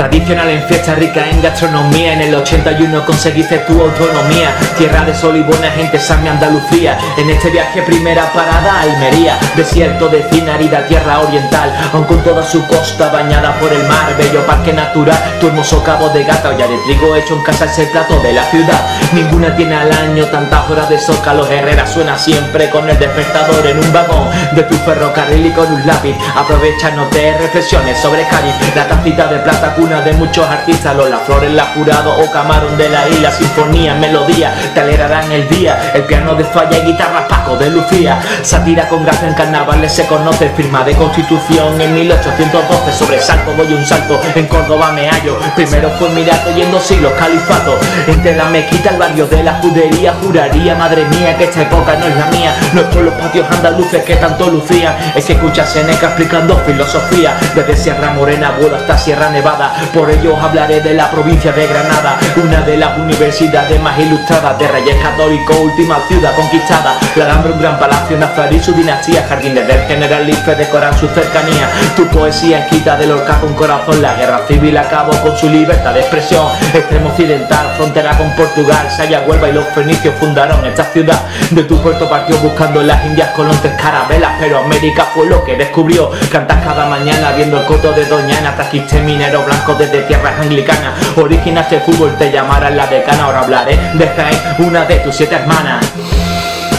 Tradicional en fiesta, rica en gastronomía. En el 81 conseguiste tu autonomía. Tierra de sol y buena gente, San Andalucía. En este viaje, primera parada, Almería. Desierto de Cinarida, tierra oriental. Aun con toda su costa bañada por el mar. Bello parque natural, tu hermoso cabo de gata. Ya de trigo hecho en casa ese plato de la ciudad. Ninguna tiene al año tantas horas de Los Herrera suena siempre con el despertador en un vagón de tu ferrocarril y con un lápiz. Aprovecha, no te reflexiones sobre Cádiz. La tacita de plata cuna de muchos artistas. Los La Flores, La Jurado o Camarón de la isla. Sinfonía, melodía, te alegrarán el día. El piano de falla y guitarra Paco de Lucía. Satira con gracia en carnavales se conoce. Firma de constitución en 1812. Sobresalto, doy un salto. En Córdoba me hallo. Primero fue Mirato y en dos siglos califato. Entre la mezquita, el barrio de la judería. Juraría, madre mía, que esta época no es la mía. No es por los patios andaluces que tanto lucían. Es que escucha Seneca explicando filosofía. Desde Sierra Morena vuelo hasta Sierra Nevada. Por ello hablaré de la provincia de Granada. Una de las universidades más ilustradas. De Reyes Católicos, última ciudad conquistada. La Alhambra, un gran palacio, Nazarí, su dinastía. Jardines del Generalife decoran su cercanía. Tu poesía escrita del orca con corazón. La guerra civil acabó con su libertad de expresión. Extremo occidental, frontera con Portugal. Saya, Huelva y los fenicios fundaron esta ciudad. De tu puerto partió buscando las Indias con once carabelas, pero América fue lo que descubrió. Cantas cada mañana viendo el coto de Doñana, trajiste minero blanco desde tierras anglicanas. Originaste fútbol, te llamarán la decana, ahora hablaré de Jaén, una de tus siete hermanas.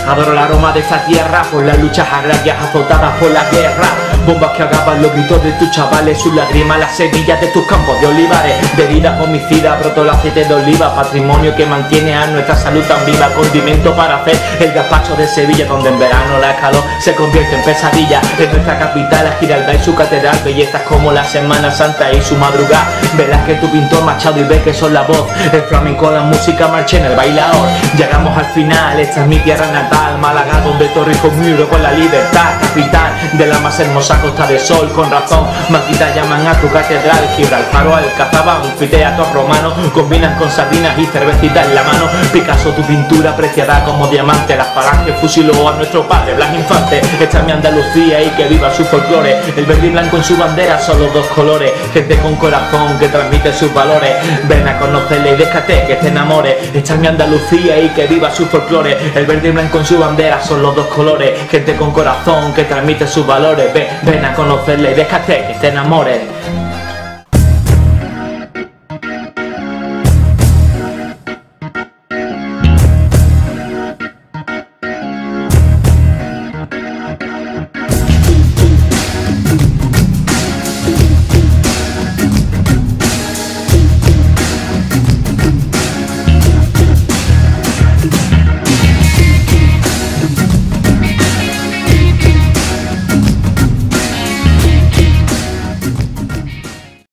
Adoro el aroma de esta tierra por las luchas agrarias azotadas por la guerra. Bombas que agaban los gritos de tus chavales, sus lágrimas, las semillas de tus campos de olivares. De heridas homicidas, brotó el aceite de oliva, patrimonio que mantiene a nuestra salud tan viva. Condimento para hacer el gazpacho de Sevilla, donde en verano la calor se convierte en pesadilla. En nuestra capital, la Giralda y su catedral, bellezas como la Semana Santa y su madrugada. Verás que tu pintor machado y ve que son la voz. El flamenco, la música, marcha en el bailador. Llegamos al final, esta es mi tierra natal, Málaga, donde Torrijos muro con la libertad, capital de la más hermosa costa de sol, con razón, Maquita llaman a tu catedral, Gibraltar o Alcazaba, anfiteatros romanos, combinan con sardinas y cervecita en la mano, Picasso tu pintura apreciada como diamante, las falanges fusiló a nuestro padre Blas Infante, esta es mi Andalucía y que viva su folclore, el verde y blanco en su bandera son los dos colores, gente con corazón que transmite sus valores, ven a conocerle y déjate que te enamore, esta es mi Andalucía y que viva su folclore, el verde y blanco en su bandera son los dos colores, gente con corazón que transmite sus valores, ven, ven a conocerle y déjate que te enamores.